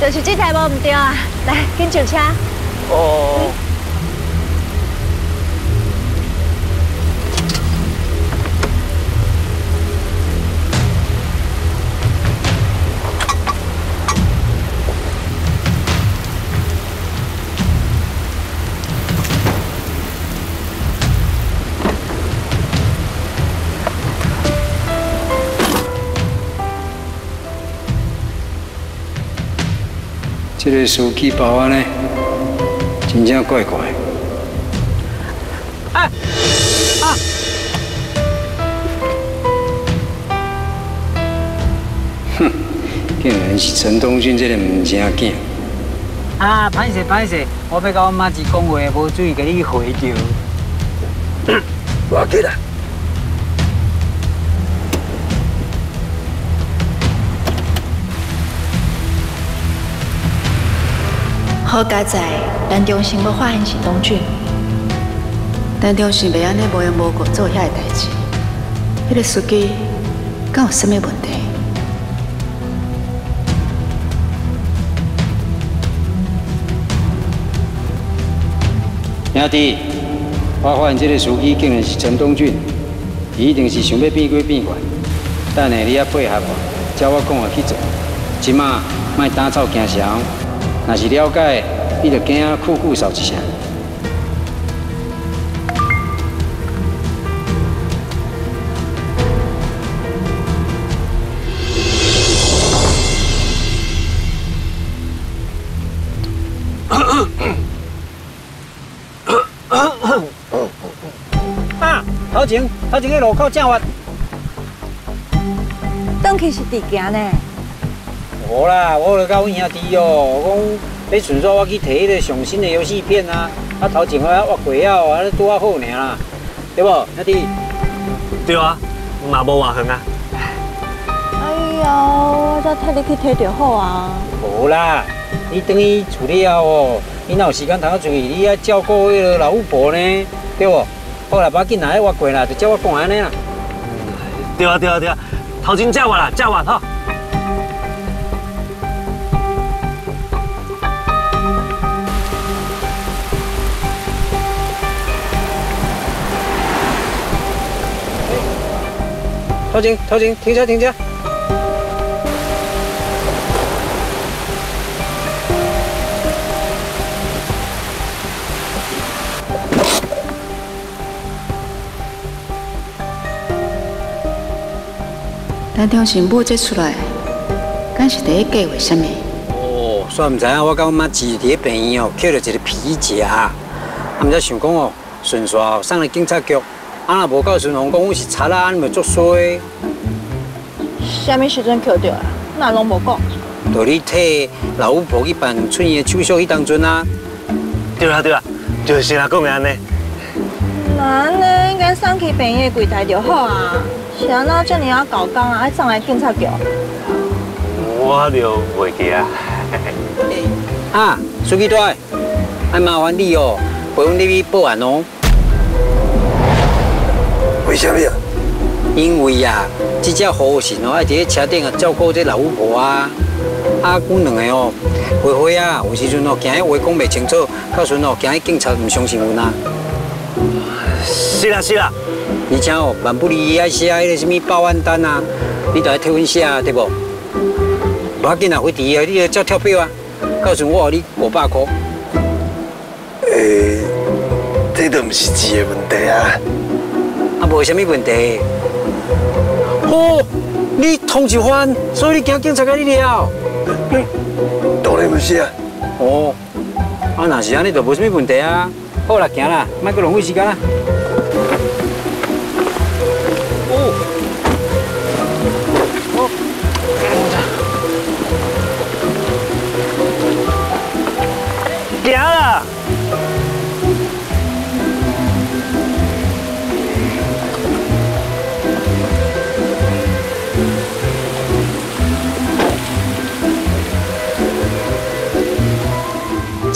就是这台无唔对啊，来，跟上车。哦。这个司机保安呢，真正怪怪。啊啊！哼，竟然是陈东俊这个物件囝。啊，歹势歹势，我要甲我妈子讲话，无注意给你回掉。我记啦。好佳哉，但中心要发现是东俊，但中心袂安尼无缘无故做遐个代志，迄个司机敢有甚物问题？兄弟，我发现这个司机竟然是陈东俊，伊一定是想要变鬼变怪。等下你啊配合我，照我讲的去做，即马莫打草惊蛇。若是了解，你就惊啊，酷酷扫一声。啊，头前头前个路口正弯，登去是地行呢。无啦，我来甲阮兄弟哦，讲要顺续我去摕迄个上新的游戏片啊，啊头前我挖过了，啊拄啊好尔啦，对无兄弟？对啊，嘛无偌远啊。哎呀，我再替你去摕就好啊。无啦，你等于处理了哦，你哪有时间通出去？你要照顾迄个老五婆呢，对不？好啦，把紧拿挖过啦，就照我讲安尼啦。对啊对啊对啊，头前照我啦，照我好。头警，头警，停车，停车。但中新妇这出来，敢是第一计划什么？哦，算唔知啊，我跟我妈住伫个病院哦，捡到一个皮夹，啊，唔知想讲哦，顺续送来警察局。啊！若无告孙红讲我是贼啦，你咪作衰。什么时阵捡到啊？那拢无讲。就你替老五婆去办春夜手续迄当阵啊。对啊对啊，就是啦，讲安尼。那安尼应该送去病院柜台就好啊。是安怎这么啊搞工啊？爱送来警察局？我就袂记啊。啊，书记队，还麻烦你哦，陪阮入去报案哦。为什么啊？因为呀，这只护士哦，爱伫个车顶啊照顾这老巫婆啊。啊，阮两个哦，灰灰啊，有时阵哦，惊迄话讲袂清楚，到时阵哦，惊迄警察唔相信阮啊。是啦是啦，而且哦，万不离爱写迄个什么报案单啊，你都要替阮写啊，对不？无要紧啊，飞弟啊，你要照跳表啊，到时我给你五百块。诶，这都唔是钱的问题啊。啊，无什么问题。哦，你通缉犯，所以你惊警察跟你了？当然不是啊。哦，啊，那是安尼就无什么问题啊。好啦，行啦，莫阁浪费时间啦。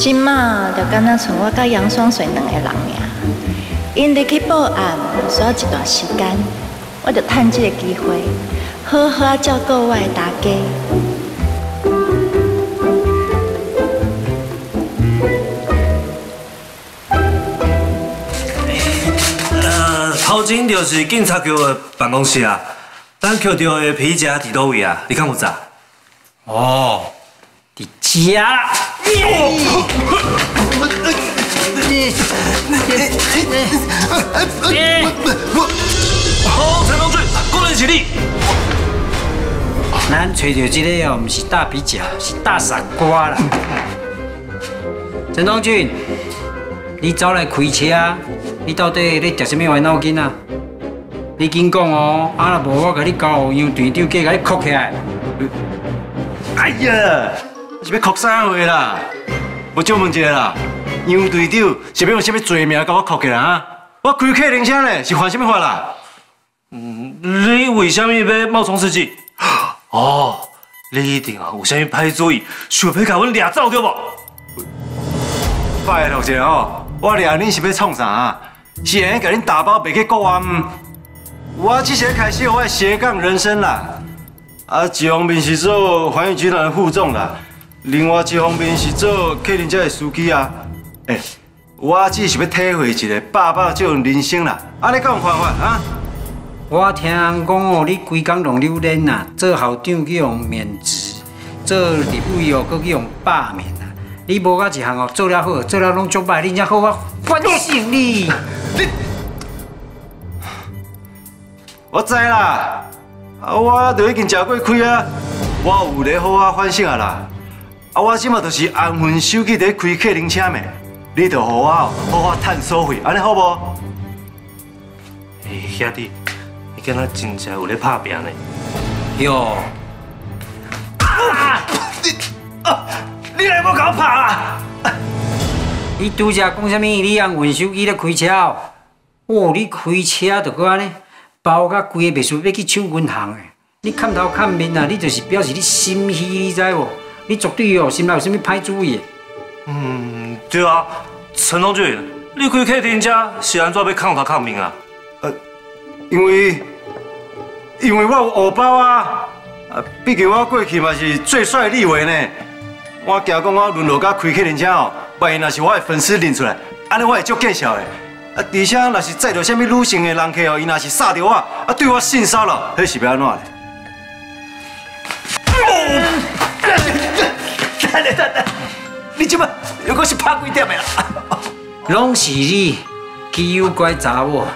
即马就敢若像我甲杨双水两个人呀，因入去报案需要一段时间，我就趁即个机会好好啊照顾我的大家。头前就是警察局的办公室啊，咱捡到的皮夹伫倒位啊？你看有咋？哦，伫遮。好，陈东俊，果然是你。咱找到这个哦，不是大皮夹，是大傻瓜啦。陈东俊，你走来开车，你到底咧食什么歪脑筋啊？你紧讲哦，啊若无我给你交杨队长计甲你扣起来。哎呀，是要哭啥话啦？我就问一下啦，杨队长是要用什么罪名甲我扣起来啊？我开客人车呢，是犯什么法啦？嗯你为什么要冒充司机？哦，你一定啊有啥物歹主意，想要甲阮掠走对无？拜托一下哦，我掠恁是要创啥？是安甲恁打包袂去国外？我只是开始我的斜杠人生啦。啊，一方面是做环宇集团的副总啦，另外一方面是做客人车的司机啊。哎，我只是要体会一下爸爸这种人生啦。安尼敢有办法啊？我听人讲哦，你规工弄榴莲呐，做校长去用免职，做立委哦，搁去用罢免啊。你无甲一项哦，做了好，做了拢足歹，你才好我反省你。我知啦，啊，我都已经食过亏啊，我有咧好啊反省啊啦。啊，我即马就是安分守己在开客人车的，你着给我好好趁所费，安尼好无？哎，兄弟，你敢若真正有咧拍拼呢？哟，啊你啊！你来要甲我拍啊？你拄则讲啥物？你用运手机咧开车哦？哦，你开车就搁安尼，包甲规个袂输要去抢银行诶！你砍头砍面啊，你就是表示你心虚，你知无？你绝对哦，心内有啥物歹主意？嗯，对啊，陈东俊，你开客厅车是安怎要抗头抗面啊？呃因为因为我有荷包啊，啊，毕竟我过去嘛是最帅立委呢。我惊讲我沦落甲开客人车哦，万一若是我的粉丝认出来，安尼我会足见笑的。啊，而且若是载到什么女性的人客哦，伊若是杀着我，啊，对我性骚扰，迄是要安怎咧？等等等等，你即摆又果是拍几点的啦？拢是你欺有怪查某，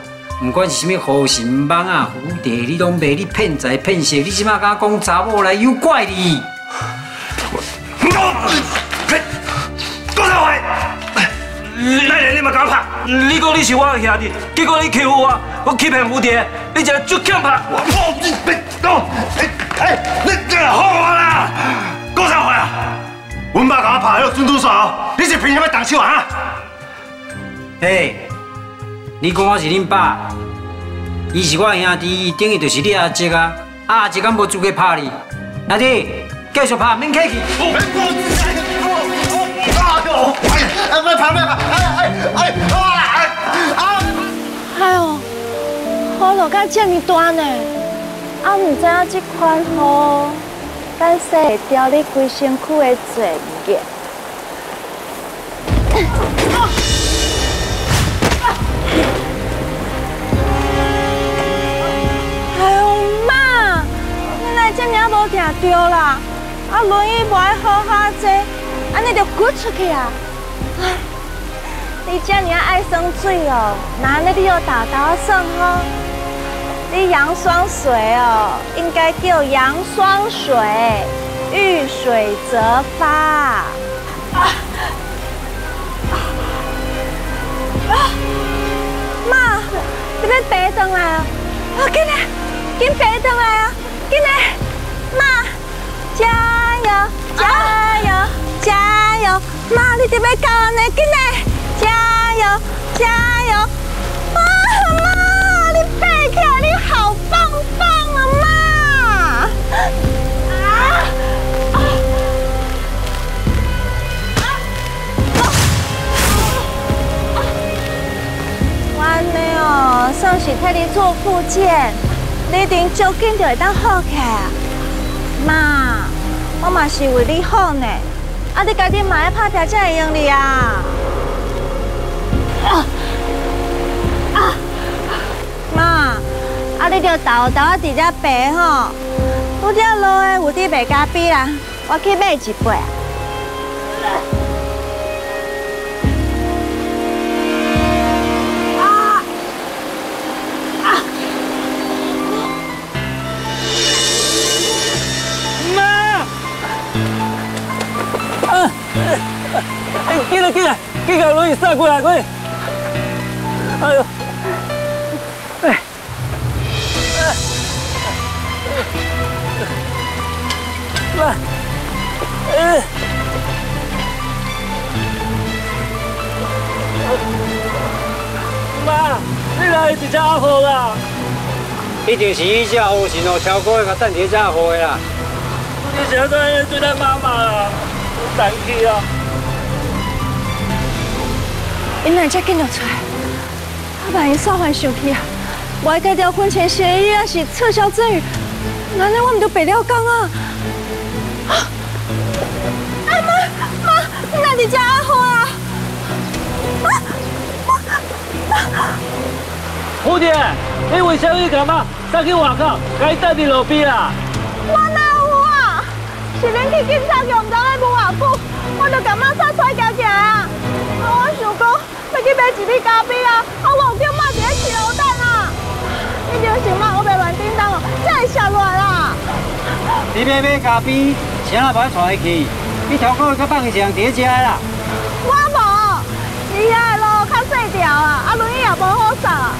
不管是啥物好心帮啊、蝴蝶，你拢被你骗财骗色，你即马敢讲查某来诱拐你？郭少伟，那年你嘛敢拍？你讲你是我的兄弟，结果你欺负我，我欺骗蝴蝶，你一个足欠拍！我你别动！哎哎，你这好我啦！郭少伟啊，阮爸甲我拍，迄个准主手，你是凭什么动手啊？嘿，你讲我是恁爸，伊是我兄弟，等于就是你阿叔啊，阿叔敢无资格拍你？阿弟，继续拍，免客气。哎，别拍，别拍！哎哎哎！哎啊！哎呦，雨落甲这么大呢，啊，唔知影这款雨，敢洗会掉你规身躯的罪孽？哎呦妈，你来这么无定着啦？啊，轮椅无爱好好坐，安尼就滚出去啊！你这么爱生水哦，那那你有打打算哦？你阳霜水哦，应该叫阳霜水，遇水则发。啊啊！妈，你要爬上来啊！啊，紧来，紧爬上来啊！紧来，妈，加油，加油，加油！妈，你得要到安尼，紧来，加油，加油！啊，妈，你，好棒棒啊，妈！啊！我安尼哦，算是替你做复健，你一定足紧就会当好起来！妈，我嘛是为你好呢。啊！你家己嘛要拍拼才会用你啊！啊啊，你着豆豆啊，伫遮白吼。拄只路的有伫卖咖啡啦，我去买一杯啊。哎，进来进来，给个轮椅塞过来，快点！哎呦，来，哎，妈，你来一只阿虎啦？一定是伊只好是哦，超过个等一只好的啦。你现在对待妈妈啦，生气啊！因哪只见到出来？我万一少还生气啊！外加条婚前协议也是撤销赠与，难道我们就白了讲啊？啊妈妈，那你家阿虎啊？蝴蝶，你为什么干嘛？上去外口，该等你路边啦。我哪有啊？是恁去警察局唔知咧无偌久，我就甲马萨出来行行啊！我想讲要去买一杯咖啡啊，啊我有叫妈伫咧饲鹅蛋啊！你就想妈我袂乱叮当哦，才会下乱啦！你要买咖啡，啥也无带去，你超过个放上伫遮啦。我无，伊遐的路较细条啊，啊轮椅也无好扫啊。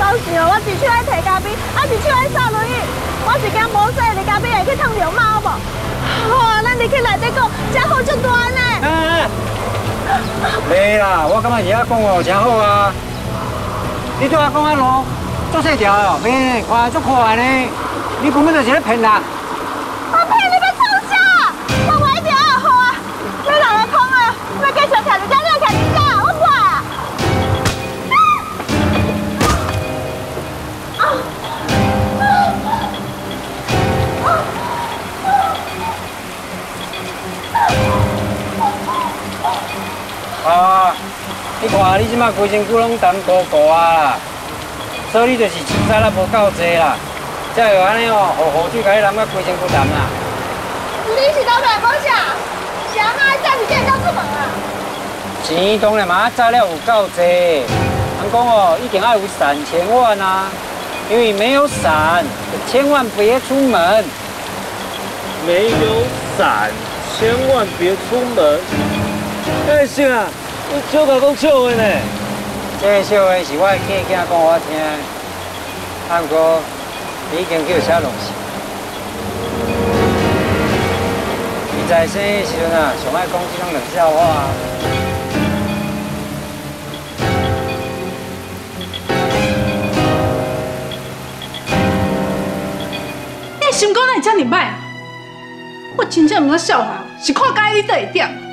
到时候我一手爱提咖啡，啊一手爱扫轮椅，我是惊无洗的咖啡会去烫着猫无？好啊，咱入去内底讲，遮好足大呢。啊！袂啦，我感觉是遐讲哦，真好啊。你对我讲啊路，足细条哦，袂快足快呢。你根本就是咧骗人。啊！你看你即马规身躯拢湿糊糊啊，所以你就是青菜啦无够济啦，才会安尼哦，雨雨水甲你淋到规身躯湿啦。你是老板讲啥？是安怎早是叫出门啊？钱当然嘛早了有够济，人讲哦，一定要有伞千万啊，因为没有伞，千万别出门。没有伞，千万别出门。哎，是啊，你少甲讲笑话呢。这个笑话是我的囝囝讲我听，啊不过已经叫写落去。伊在生的时阵啊，上爱讲这种冷笑话啊。你心肝哪会遮尔歹啊？我真正毋知笑话，是看介你倒会点。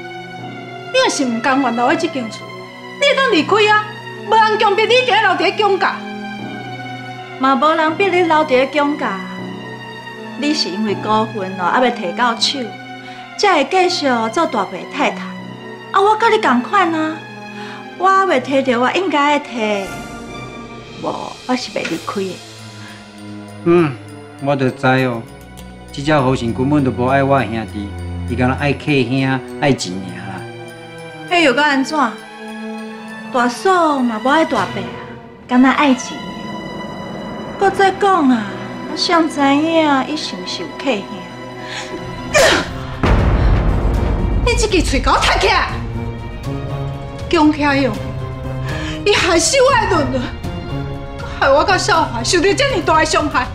你若是毋甘愿留喺这间厝，你会当离开啊！无人强迫你一定要留伫咧姜家。嘛无人逼你留伫咧姜家，你是因为股份哦，还未摕到手，才会继续做大伯太太。啊，我甲你同款啊，我还未摕到我应该的摕，无我是袂离开的。嗯，我就知哦，这只好心根本就无爱我的兄弟，伊敢若爱客兄爱钱尔又该安怎？大嫂嘛无爱大伯啊，敢若爱钱。搁再讲啊，我想知影伊是毋是有客兄？你这支嘴给我踢起来！姜家勇，伊害死我的伦伦，害我甲少华受到这么大的伤害，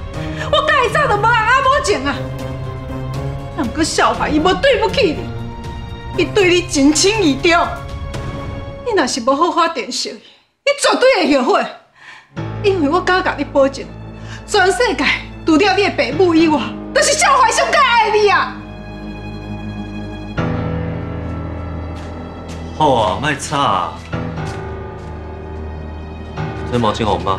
我甲伊早就无阿无情啊！但过少华伊无对不起你，伊对你真情意重。你若是无好好珍惜伊，你绝对会后悔。因为我敢甲你保证，全世界除了你的父母以外，都是小华上较爱你啊！好啊，卖吵啊！这毛巾好吗？